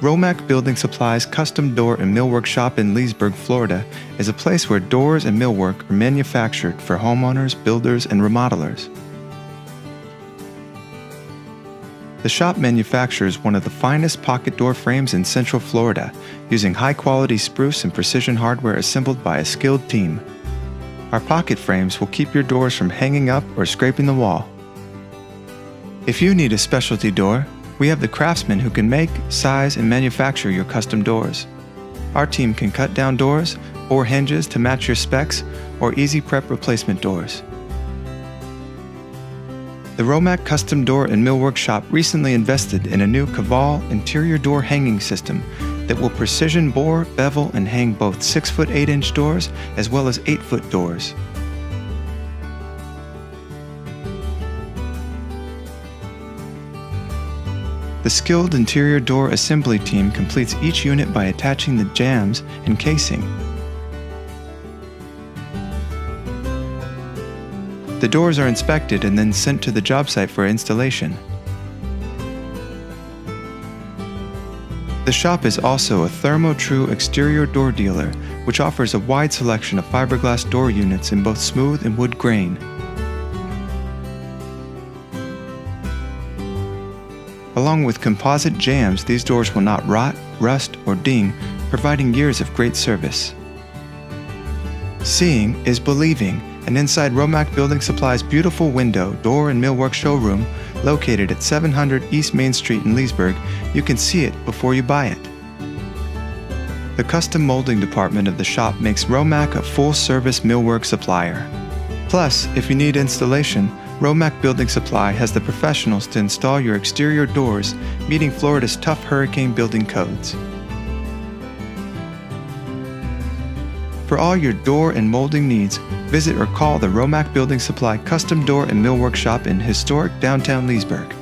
Romac Building Supplies custom door and millwork shop in Leesburg, Florida, is a place where doors and millwork are manufactured for homeowners, builders, and remodelers. The shop manufactures one of the finest pocket door frames in Central Florida, using high quality spruce and precision hardware assembled by a skilled team. Our pocket frames will keep your doors from hanging up or scraping the wall. If you need a specialty door, we have the craftsmen who can make, size, and manufacture your custom doors. Our team can cut down doors or hinges to match your specs or easy prep replacement doors. The Romac Custom Door and Millwork Shop recently invested in a new Kval interior door hanging system that will precision bore, bevel, and hang both 6 foot 8 inch doors as well as 8 foot doors. The skilled interior door assembly team completes each unit by attaching the jambs and casing. The doors are inspected and then sent to the job site for installation. The shop is also a Therma-Tru exterior door dealer, which offers a wide selection of fiberglass door units in both smooth and wood grain. Along with composite jambs, these doors will not rot, rust, or ding, providing years of great service. Seeing is believing, and inside Romac Building Supply's beautiful window, door, and millwork showroom, located at 700 East Main Street in Leesburg, you can see it before you buy it. The custom molding department of the shop makes Romac a full service millwork supplier. Plus, if you need installation, Romac Building Supply has the professionals to install your exterior doors, meeting Florida's tough hurricane building codes. For all your door and molding needs, visit or call the Romac Building Supply Custom Door and Millwork Shop in historic downtown Leesburg.